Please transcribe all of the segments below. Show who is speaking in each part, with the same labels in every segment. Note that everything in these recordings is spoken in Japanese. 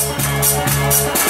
Speaker 1: Música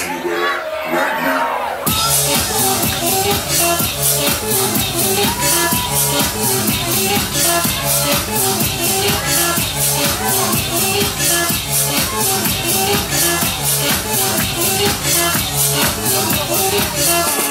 Speaker 1: Anywhere, right now. Thank you.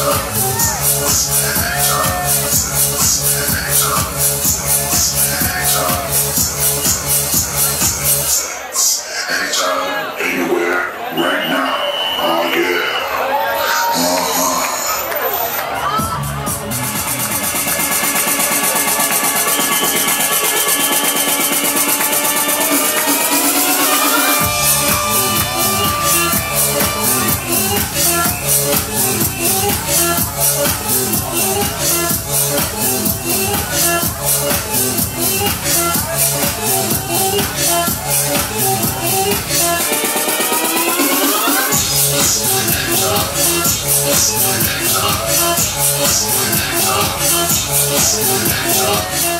Speaker 1: Anytime,
Speaker 2: Anytime.